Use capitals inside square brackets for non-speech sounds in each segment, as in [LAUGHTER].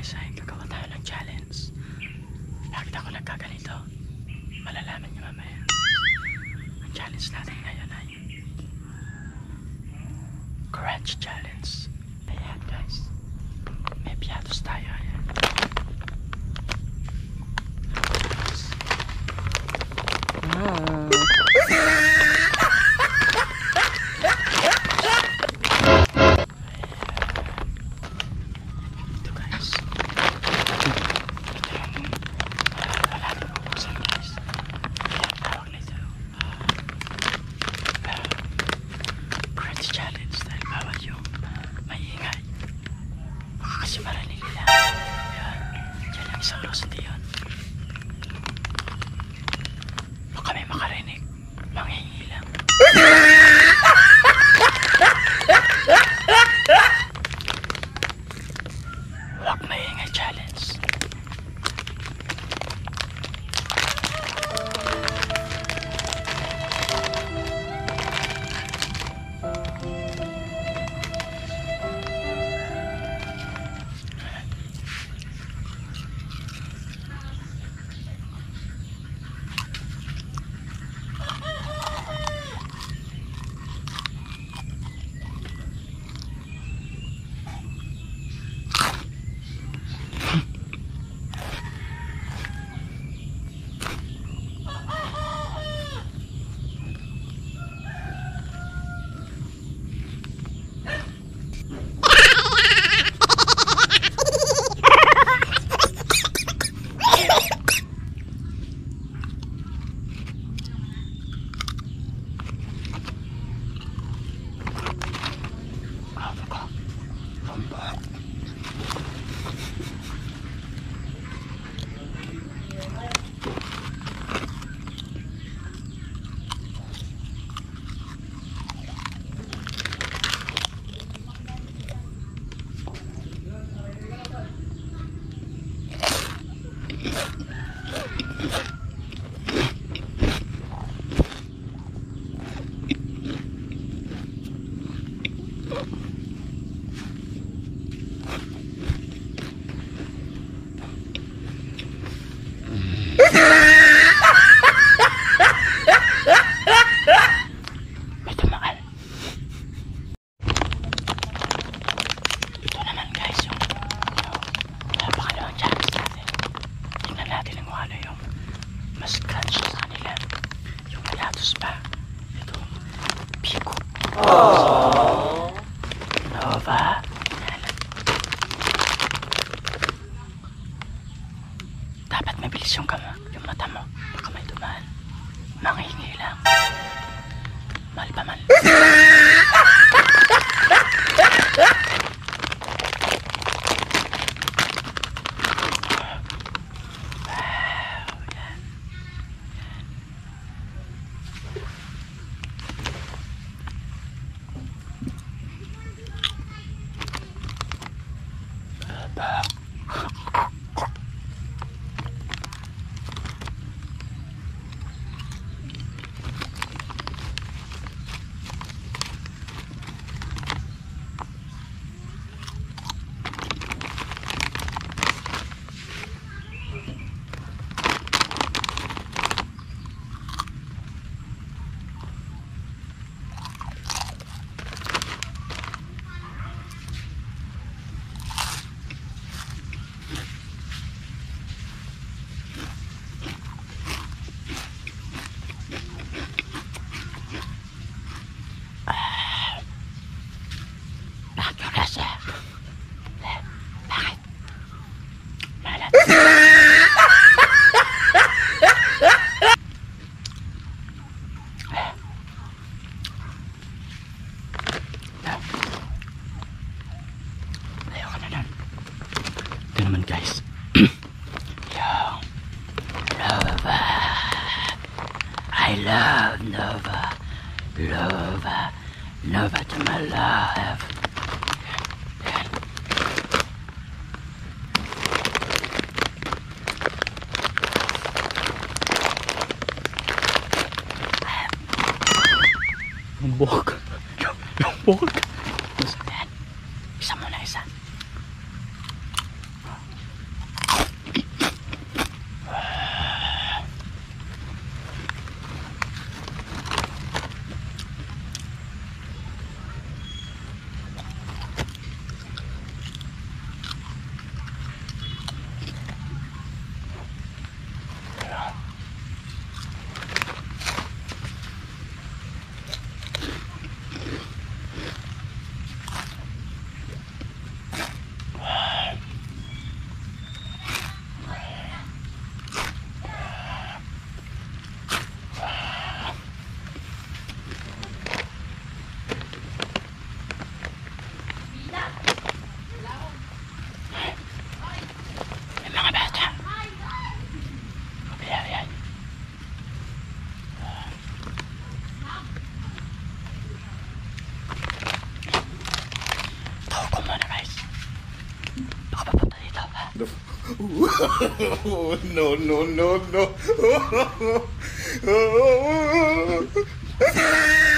guys ay gagawa tayo ng challenge. Bakit ako nagkaganito? Malalaman niyo mamaya. Ang challenge natin ngayon ay crunch challenge. Ayan guys. May piatos tayo. Ayan. 마십시오. 아... peur. naman guys. [CLEARS THROAT] Yo Nova. I love Nova. Nova. Nova to my love. Walk. Walk. [LAUGHS] No, no, no, no. [LAUGHS]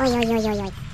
おいおいおいおいおい。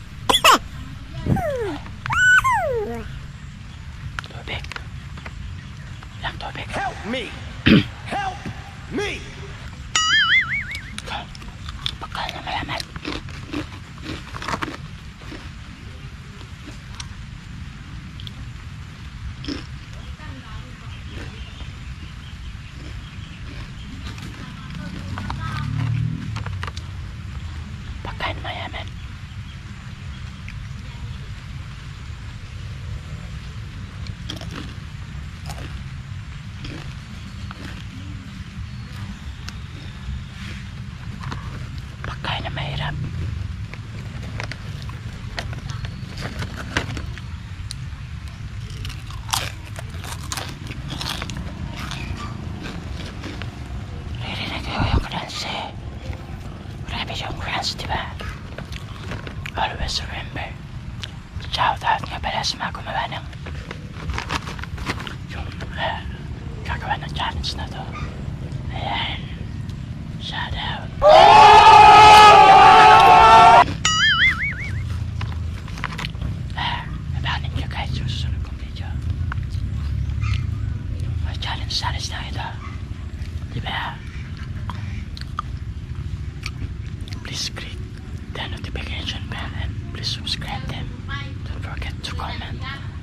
Yung crunch, di ba? Always remember. Shout out nga pala sa mga gumawa ng yung uh, gagawa ng challenge na to. Ayan. Shout out. comment,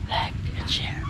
like, and share.